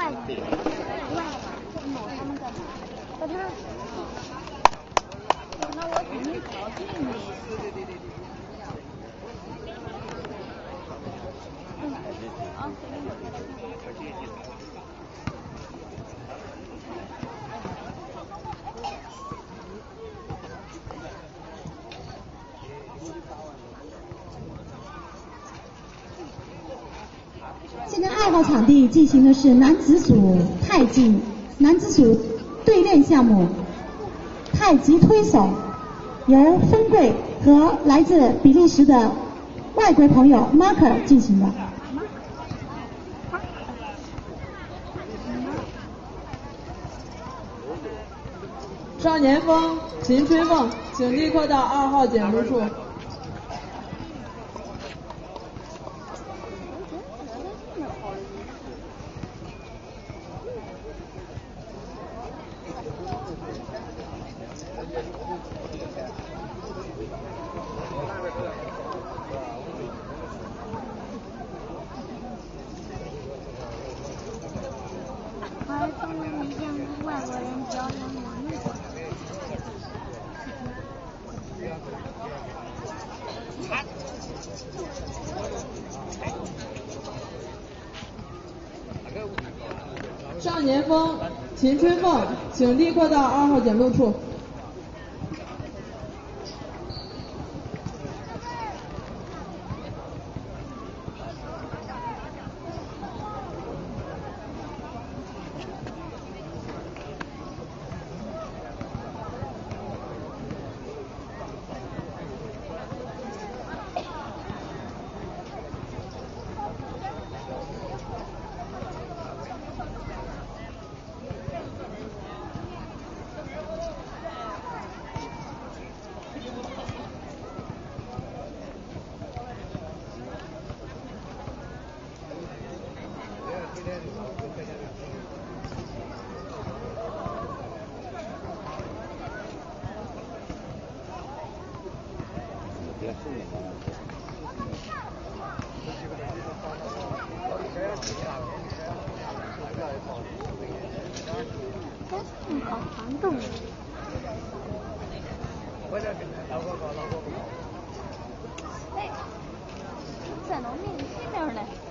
外国人，外国人，他们干嘛？把他，那我肯定搞定你。嗯，啊，现在二号场地进行的是男子组太极男子组对练项目，太极推手，由芬贵和来自比利时的外国朋友 Mark 进行的。少年风秦吹凤，请立刻到二号检录处。外国人表演我们国。少年风秦春凤，请立刻到二号检录处。好传动。哎，在农民前面呢。